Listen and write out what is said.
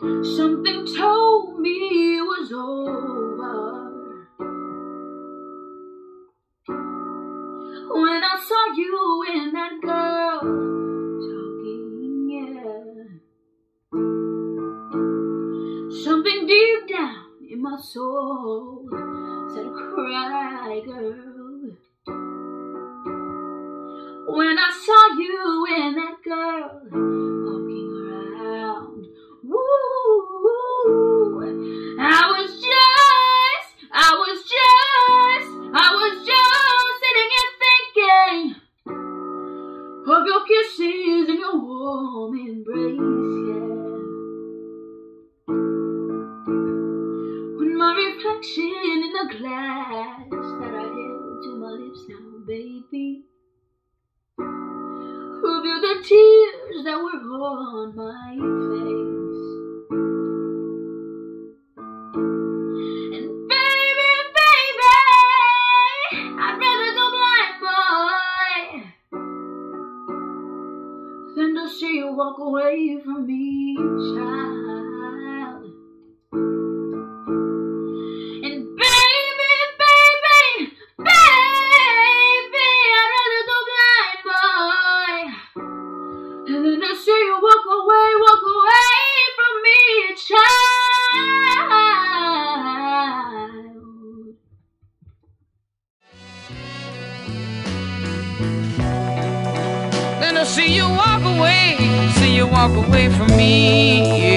Something told me it was over. When I saw you and that girl talking, yeah. Something deep down in my soul said, cry, girl. When I saw you and that girl reflection in the glass that I held to my lips now, baby, revealed the tears that were on my face. And baby, baby, I'd rather go blind, boy, than to see you walk away from me, child. To see you walk away, walk away from me, child. Then I see you walk away, see you walk away from me.